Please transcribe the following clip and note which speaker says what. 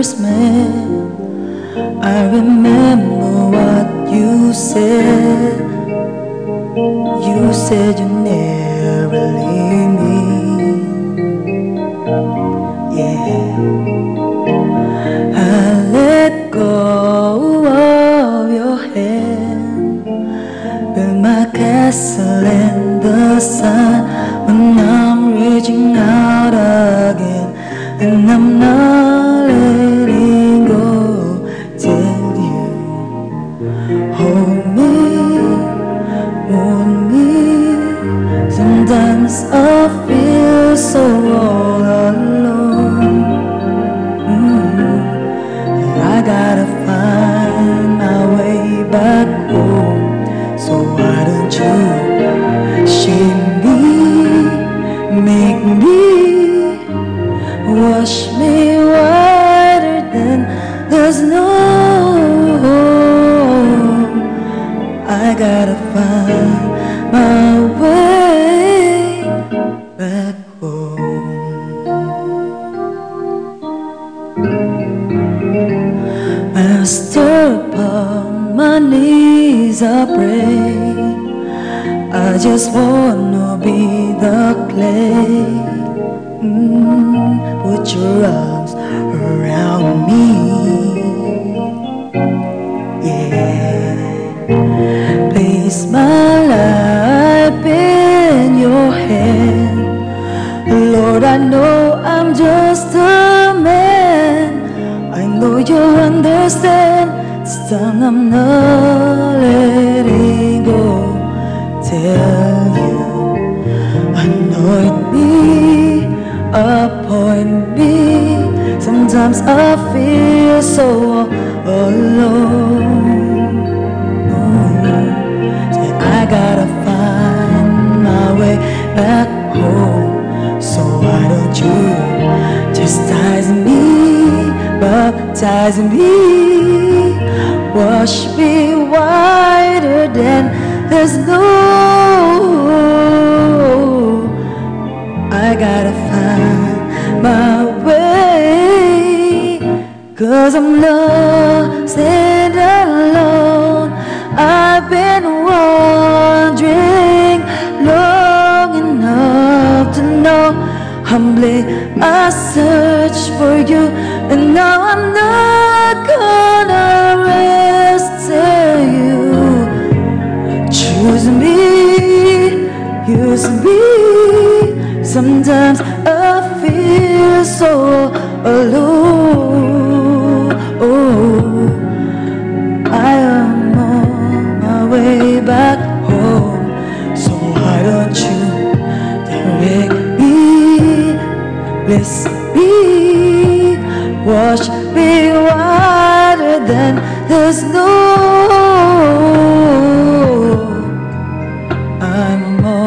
Speaker 1: first I remember what you said. You said you never leave me. Yeah, I let go of your hand, build my castle in the sun when I'm reaching out again, and I'm not Sometimes I feel so all alone. Mm, I gotta find my way back home. So why don't you shape me, make me, wash me whiter than the snow? I gotta find my way back home. Master upon my knees I pray I just wanna be the clay. Mm, Put your arms around me. Yeah. Place my life I know I'm just a man. I know you understand. This time I'm not letting go. Tell you, anoint me, appoint me. Sometimes I feel so alone. Mm. Say I gotta find my way back baptize me, wash me whiter than the snow? I gotta find my way, cause I'm lost and alone. I've been humbly I search for you, and now I'm not gonna rest till you choose me, use me. Sometimes I feel so alone. Oh, I am on my way back bless me, wash me whiter than the snow? I'm on